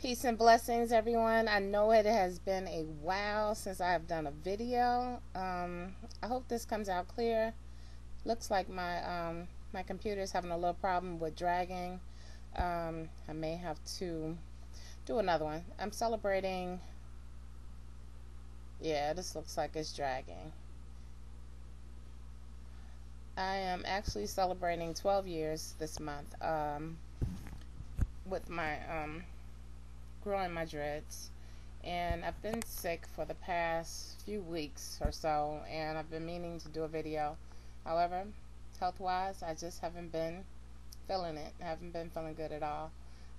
Peace and blessings, everyone. I know it has been a while since I have done a video. Um, I hope this comes out clear. Looks like my um, my computer is having a little problem with dragging. Um, I may have to do another one. I'm celebrating. Yeah, this looks like it's dragging. I am actually celebrating 12 years this month um, with my um, growing my dreads. And I've been sick for the past few weeks or so, and I've been meaning to do a video. However, health wise, I just haven't been feeling it, I haven't been feeling good at all.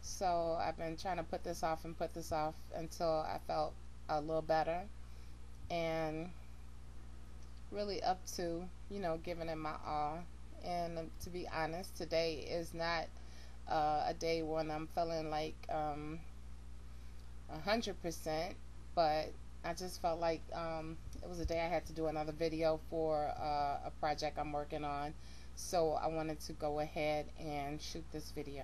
So I've been trying to put this off and put this off until I felt a little better. And really up to, you know, giving it my all. And to be honest, today is not uh, a day when I'm feeling like um, 100%, but I just felt like um, it was a day I had to do another video for uh, a project I'm working on. So I wanted to go ahead and shoot this video.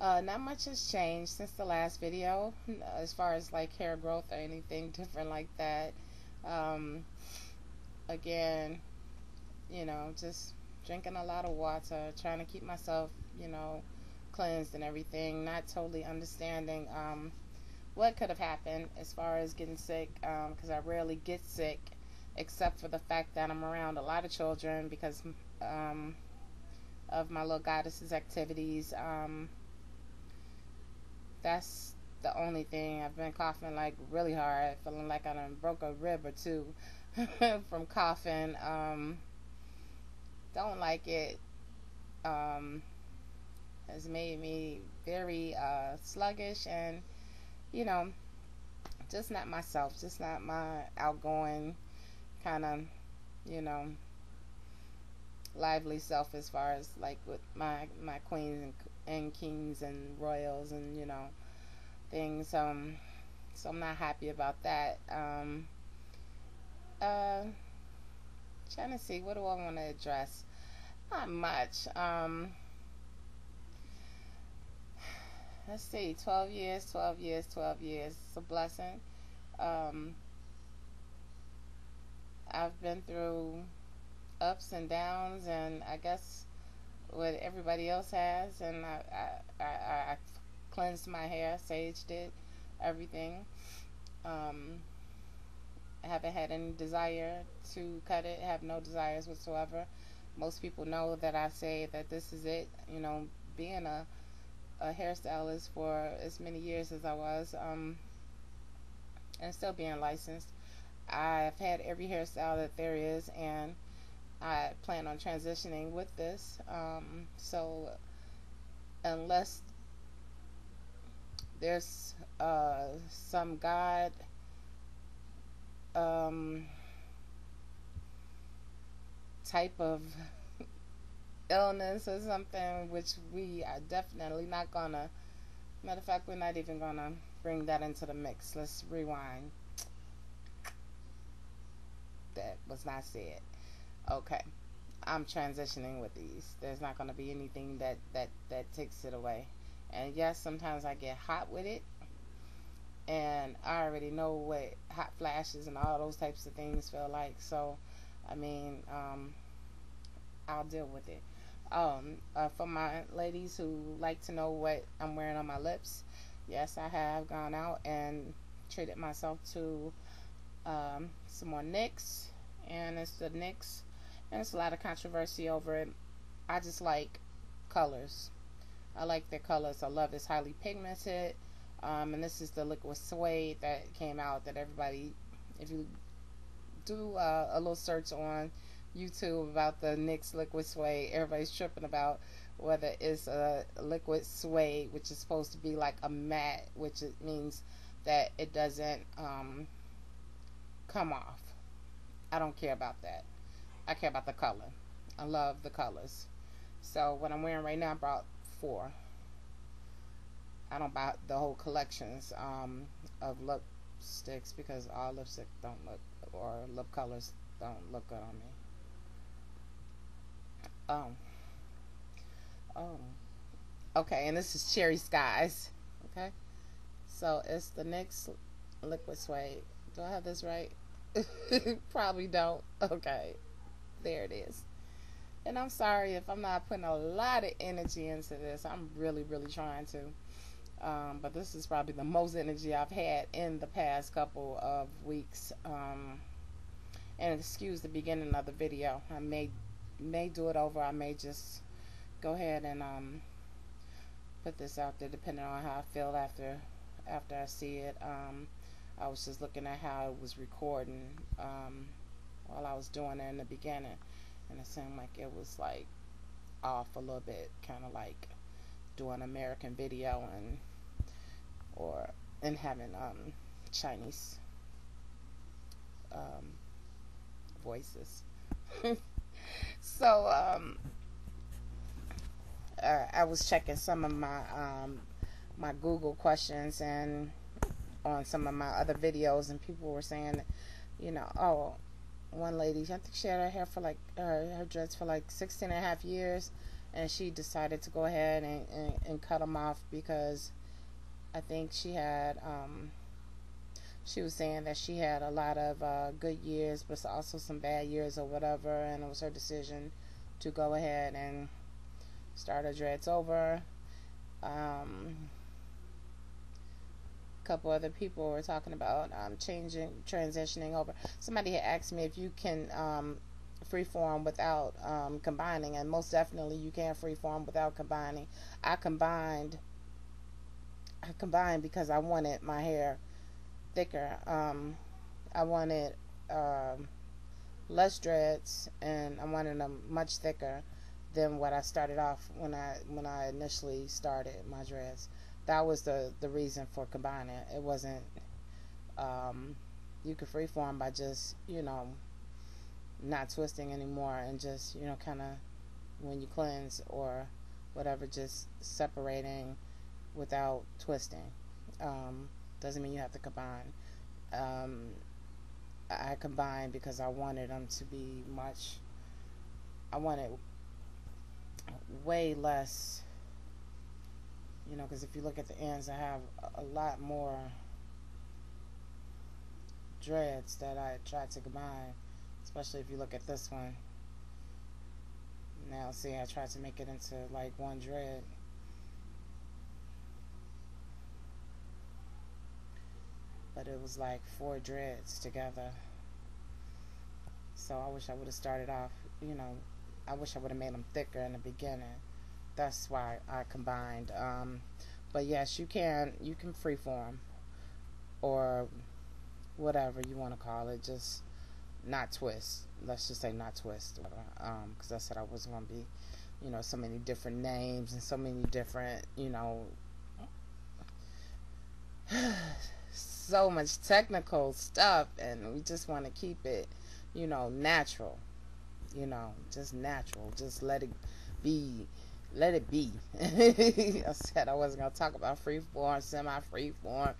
Uh, not much has changed since the last video as far as like hair growth or anything different like that. Um, again, you know, just drinking a lot of water, trying to keep myself, you know, cleansed and everything, not totally understanding um, what could have happened as far as getting sick, because um, I rarely get sick, except for the fact that I'm around a lot of children because um, of my little goddess's activities. Um, that's the only thing. I've been coughing like really hard, feeling like I done broke a rib or two from coughing. Um, don't like it. Um, has made me very uh, sluggish and, you know, just not myself, just not my outgoing kind of, you know, lively self as far as like with my my queens and, and kings and royals and you know things. Um, so I'm not happy about that. Um, uh, trying to see what do I want to address. Not much. Um, let's see, 12 years, 12 years, 12 years. It's a blessing. Um, I've been through ups and downs, and I guess what everybody else has, and I, I, I, I cleansed my hair, Sage did everything. Um, I haven't had any desire to cut it, have no desires whatsoever. Most people know that I say that this is it, you know, being a a hairstylist for as many years as I was, um, and still being licensed. I've had every hairstyle that there is, and I plan on transitioning with this. Um, so, unless there's uh, some God um, type of illness or something, which we are definitely not gonna. Matter of fact, we're not even gonna bring that into the mix. Let's rewind. That was not said. Okay, I'm transitioning with these. There's not gonna be anything that that that takes it away. And yes, sometimes I get hot with it, and I already know what hot flashes and all those types of things feel like. So, I mean, um, I'll deal with it. Um, uh, for my ladies who like to know what I'm wearing on my lips, yes, I have gone out and treated myself to um, some more NYX, and it's the NYX, and it's a lot of controversy over it. I just like colors. I like their colors. I love it's highly pigmented. Um, and this is the liquid suede that came out that everybody, if you do uh, a little search on YouTube about the NYX liquid suede. Everybody's tripping about whether it's a liquid suede, which is supposed to be like a matte, which it means that it doesn't um, come off. I don't care about that. I care about the color. I love the colors. So what I'm wearing right now, I brought four. I don't buy the whole collections um, of lipsticks because all lipstick don't look or lip colors don't look good on me. Oh. Oh. Okay, and this is Cherry Skies. Okay, so it's the NYX liquid suede. Do I have this right? Probably don't. Okay, there it is. And I'm sorry if I'm not putting a lot of energy into this. I'm really, really trying to. Um, but this is probably the most energy I've had in the past couple of weeks. Um, and excuse the beginning of the video. I may may do it over. I may just go ahead and um, put this out there, depending on how I feel after after I see it. Um, I was just looking at how it was recording um, while I was doing it in the beginning, and it seemed like it was like off a little bit, kind of like doing American video and or and having um, Chinese um, voices. so um, uh, I was checking some of my um, my Google questions and on some of my other videos, and people were saying, you know, oh, one lady, I think she had her hair for like her, her dreads for like 16 and a half years, and she decided to go ahead and, and, and cut them off because I think she had um, she was saying that she had a lot of uh, good years, but also some bad years or whatever, and it was her decision to go ahead and start her dreads over. Um, a couple other people were talking about um, changing, transitioning over. Somebody had asked me if you can um, freeform without um, combining, and most definitely you can freeform without combining. I combined. I combined because I wanted my hair thicker. Um, I wanted um, less dreads, and I wanted them much thicker than what I started off when I when I initially started my dreads. That was the the reason for combining. It wasn't. Um, you could freeform by just you know not twisting anymore and just you know kind of when you cleanse or whatever just separating without twisting um, doesn't mean you have to combine. Um, I combined because I wanted them to be much. I wanted way less. You know, because if you look at the ends, I have a lot more dreads that I tried to combine, especially if you look at this one. Now, see, I tried to make it into like one dread. But it was like four dreads together. So I wish I would have started off, you know, I wish I would have made them thicker in the beginning. That's why I combined. Um, but yes, you can you can freeform or whatever you want to call it. Just not twist. Let's just say not twist. Because um, I said I wasn't going to be, you know, so many different names and so many different, you know. So much technical stuff and we just want to keep it, you know, natural. You know, just natural. Just let it be let it be. I said I wasn't gonna talk about free form, semi free form.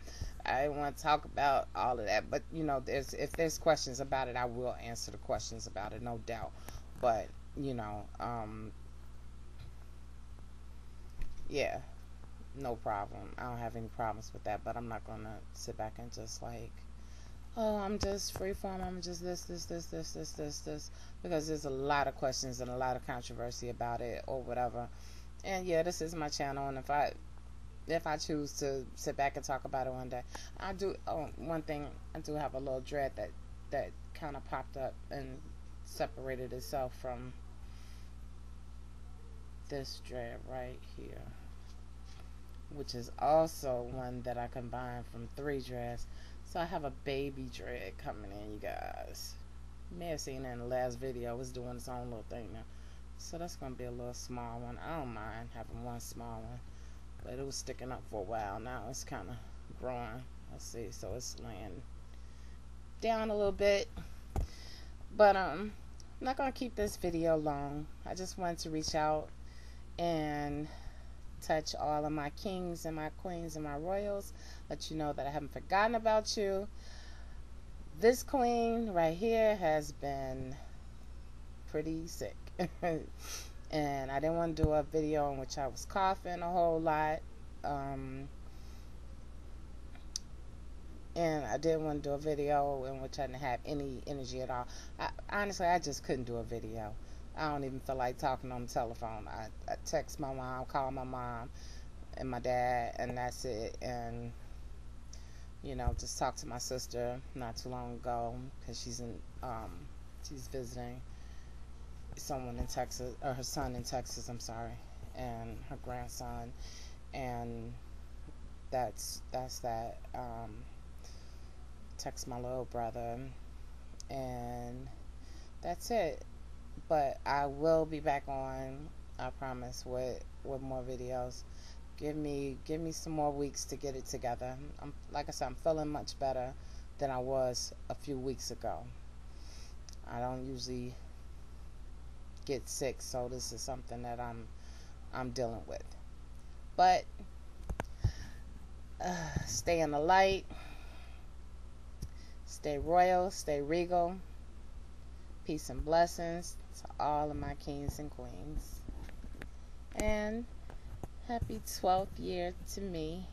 I didn't want to talk about all of that, but you know, there's if there's questions about it, I will answer the questions about it, no doubt. But you know, um, yeah, no problem. I don't have any problems with that, but I'm not gonna sit back and just like, oh, I'm just freeform. I'm just this, this, this, this, this, this, this, because there's a lot of questions and a lot of controversy about it or whatever. And yeah, this is my channel, and if I if I choose to sit back and talk about it one day, I do. Oh, one thing I do have a little dread that that kind of popped up and separated itself from this dread right here which is also one that I combined from three dreads. So I have a baby dread coming in, you guys. You may have seen in the last video. It's doing its own little thing now. So that's going to be a little small one. I don't mind having one small one. But it was sticking up for a while. Now it's kind of growing. Let's see. So it's laying down a little bit. But um, I'm not going to keep this video long. I just wanted to reach out and touch all of my kings and my queens and my royals. Let you know that I haven't forgotten about you. This queen right here has been pretty sick. and I didn't want to do a video in which I was coughing a whole lot. Um, and I didn't want to do a video in which I didn't have any energy at all. I, honestly, I just couldn't do a video. I don't even feel like talking on the telephone. I, I text my mom, call my mom and my dad, and that's it. And you know, just talked to my sister not too long ago because she's in, um, she's visiting someone in Texas, or her son in Texas. I'm sorry, and her grandson, and that's that's that. Um, text my little brother, and that's it. But I will be back on. I promise with with more videos. Give me give me some more weeks to get it together. I'm like I said, I'm feeling much better than I was a few weeks ago. I don't usually get sick, so this is something that I'm I'm dealing with. But uh, stay in the light. Stay royal, stay regal. Peace and blessings to all of my kings and queens. And happy 12th year to me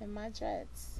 and my dreads.